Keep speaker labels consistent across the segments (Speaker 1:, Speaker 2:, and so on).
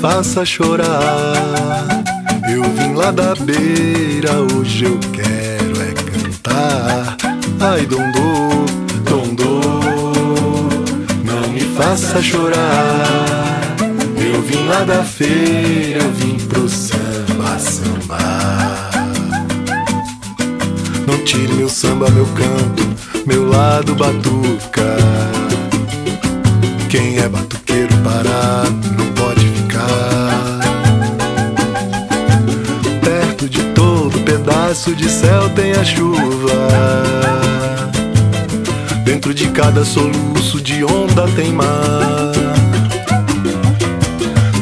Speaker 1: Faça chorar. Eu vim lá da beira, hoje eu quero é cantar. Ai, Dondô, Dondô, não me faça chorar. Lá da feira, vim pro samba sambar. Não tire meu samba, meu canto, meu lado batuca. Quem é batuqueiro parado não pode ficar. Perto de todo pedaço de céu tem a chuva. Dentro de cada soluço de onda tem mar.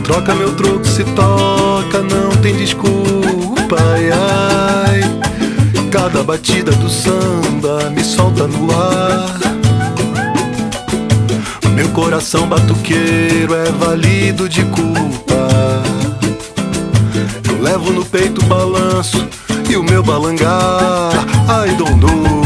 Speaker 1: Troca meu troco se toca, não tem desculpa. Ai, ai. Cada batida do samba me solta no ar. Meu coração batuqueiro é valido de culpa. Eu levo no peito o balanço e o meu balangar. Ai, dondô,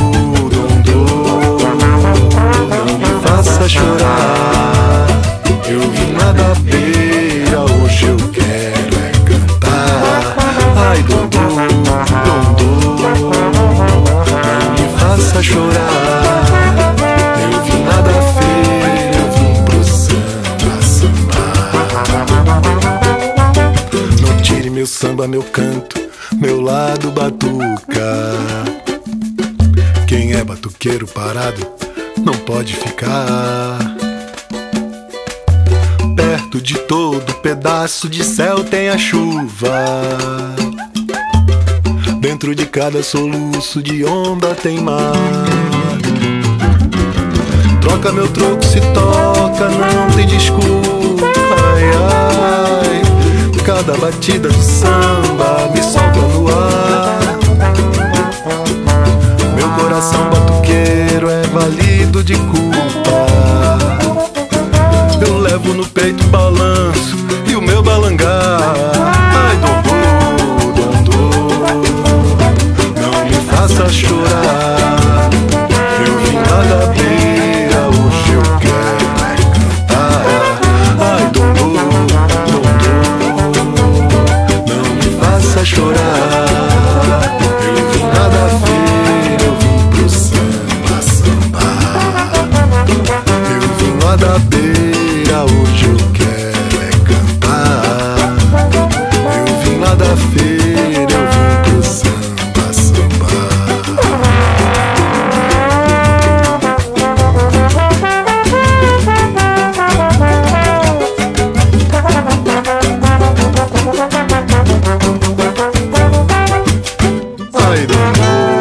Speaker 1: samba, meu canto, meu lado batuca. Quem é batuqueiro parado não pode ficar. Perto de todo pedaço de céu tem a chuva. Dentro de cada soluço de onda tem mar. Troca meu troco se toca, não tem desculpa. Cada batida do samba me solta no ar. Meu coração batuqueiro é valido de culpa. Eu levo no peito balanço e o meu balangar. Bye.